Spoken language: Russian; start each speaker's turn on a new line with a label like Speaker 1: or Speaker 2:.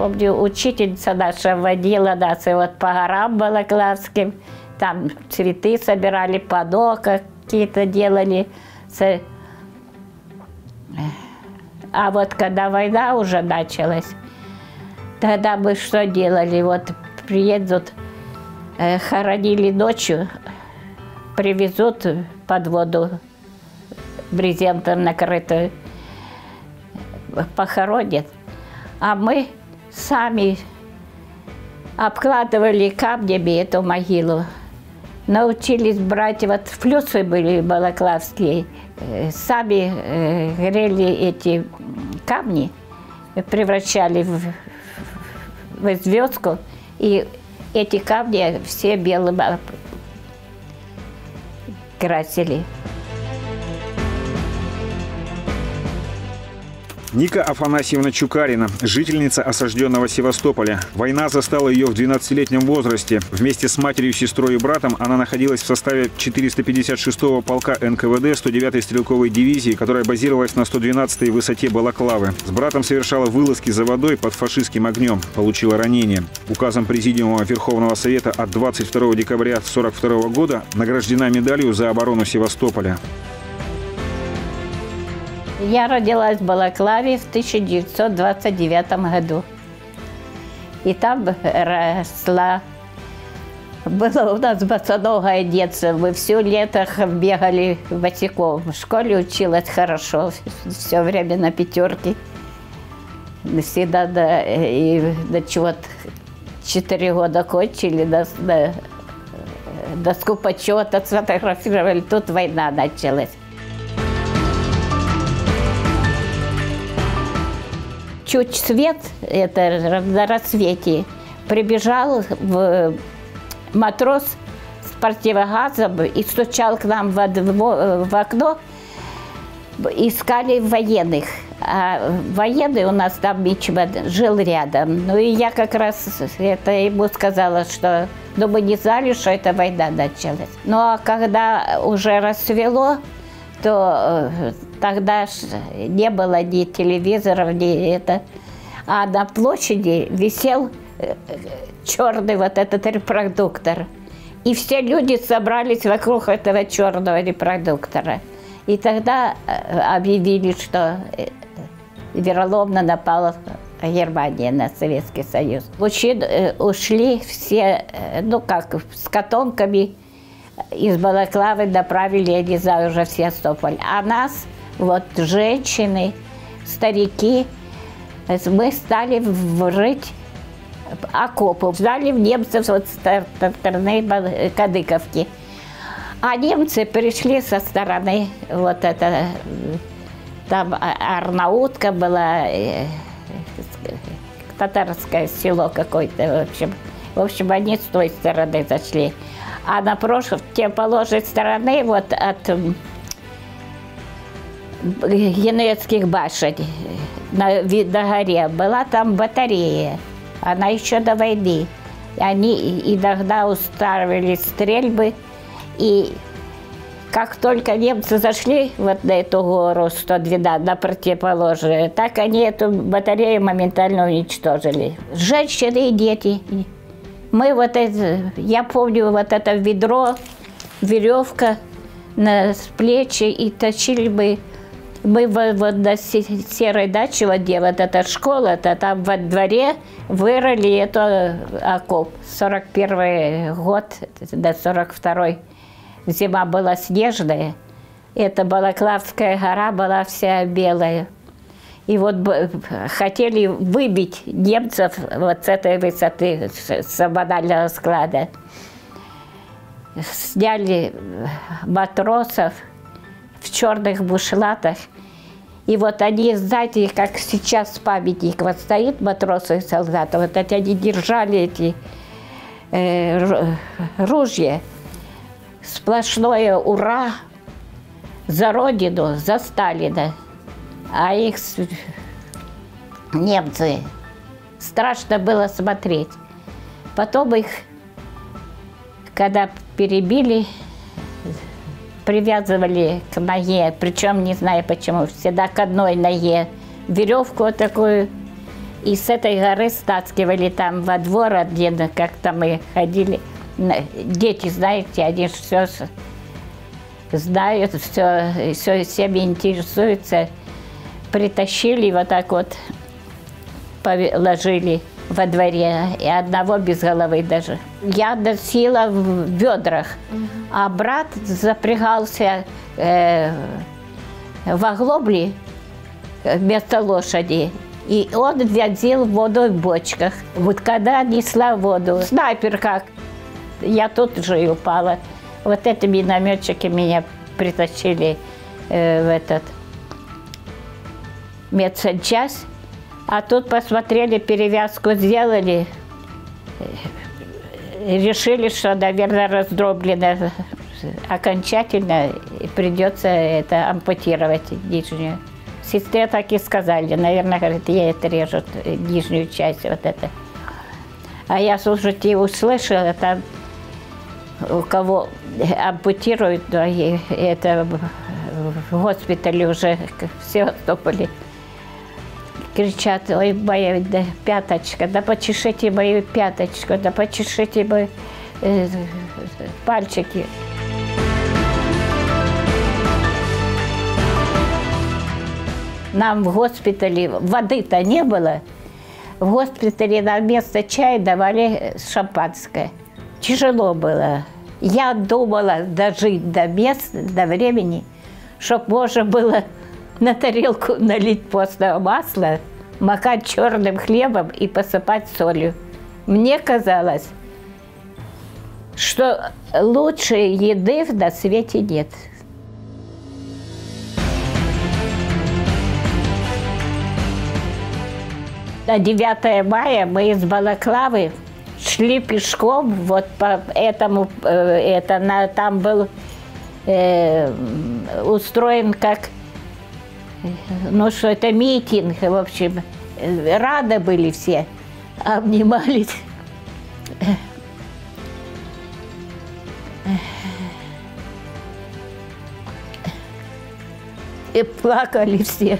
Speaker 1: помню, учительница наша водила нас и вот по горам Балаклавским. Там цветы собирали, пано какие-то делали. А вот когда война уже началась, тогда мы что делали? Вот приедут, э, хоронили ночью, привезут под воду брезентом накрытую, похоронят. А мы сами обкладывали камнями эту могилу. Научились брать, вот флюсы были балаклавские, э, сами э, грели эти камни, превращали в, в звездку, и эти камни все белым красили.
Speaker 2: Ника Афанасьевна Чукарина, жительница осажденного Севастополя. Война застала ее в 12-летнем возрасте. Вместе с матерью, сестрой и братом она находилась в составе 456-го полка НКВД 109-й стрелковой дивизии, которая базировалась на 112-й высоте Балаклавы. С братом совершала вылазки за водой под фашистским огнем. Получила ранение. Указом Президиума Верховного Совета от 22 декабря 1942 года награждена медалью за оборону Севастополя.
Speaker 1: Я родилась в Балаклаве в 1929 году. И там росла. Было у нас босоногое детство. Мы все лето бегали босиком. В школе училась хорошо, все время на пятерке. Всегда до, и до чего-то четыре года кончили, до, до, доску почета сфотографировали. Тут война началась. Чуть свет, это на рассвете, прибежал в матрос с противогазом и стучал к нам в, в окно, искали военных. А военный у нас там Мичман жил рядом. Ну и я как раз это ему сказала, что ну, мы не знали, что эта война началась. Ну а когда уже рассвело, то э, тогда не было ни телевизоров, ни это. А на площади висел э, черный вот этот репродуктор. И все люди собрались вокруг этого черного репродуктора. И тогда э, объявили, что вероломно напала Германия на Советский Союз. Мужчин ушли все, ну как, с котомками из Балаклавы направили, я не знаю, уже все Севастополь. А нас, вот женщины, старики, мы стали врыть окопы. Ждали немцев вот со стороны Кадыковки. А немцы пришли со стороны вот это, там Арнаутка была, э, татарское село какое-то, в общем. В общем, они с той стороны зашли. А на противоположной стороны, вот от Генецких башен на, на горе, была там батарея. Она еще до войны. Они иногда устраивали стрельбы. И как только немцы зашли вот на эту гору 112, на противоположную, так они эту батарею моментально уничтожили. Женщины и дети мы вот это, я помню вот это ведро, веревка на плечи и тащили мы мы вот на серой даче, вот где вот эта школа, это там во дворе вырыли эту окоп. 41 год до 42 зима была снежная. Это Балаклавская гора была вся белая. И вот хотели выбить немцев вот с этой высоты, с банального склада. Сняли матросов в черных бушлатах. И вот они, знаете, как сейчас памятник, вот стоит матросы и солдаты, вот эти они держали эти э, ружья. Сплошное ура за Родину, за Сталина а их немцы. Страшно было смотреть. Потом их, когда перебили, привязывали к ноге, причем не знаю почему, всегда к одной ноге, веревку вот такую И с этой горы стаскивали там во двор один, как-то мы ходили. Дети, знаете, они все знают, все, все всеми интересуются. Притащили вот так вот положили во дворе, и одного без головы даже. Я носила в ведрах, а брат запрягался э, в оглобли вместо лошади. И он возил воду в бочках. Вот когда несла воду, снайпер как, я тут же и упала. Вот эти минометчики меня притащили э, в этот медсанчасть. А тут посмотрели, перевязку сделали. Решили, что, наверное, раздроблено окончательно. И придется это ампутировать нижнюю. Сестре так и сказали. Наверное, говорит, ей отрежут э, нижнюю часть вот это. А я, слушайте, услышала там, у кого ампутируют, и это в госпитале уже все Севастополе кричат, ой, моя да, пяточка, да почешите мою пяточку, да почешите мои э, пальчики. Нам в госпитале воды-то не было. В госпитале на вместо чая давали шампанское. Тяжело было. Я думала дожить до места, до времени, чтобы можно было на тарелку налить постного масла, макать черным хлебом и посыпать солью. Мне казалось, что лучшей еды на свете нет. На 9 мая мы из Балаклавы шли пешком вот по этому, э, это на, там был э, устроен как, ну что это митинг, в общем, рады были все, обнимались. И плакали все.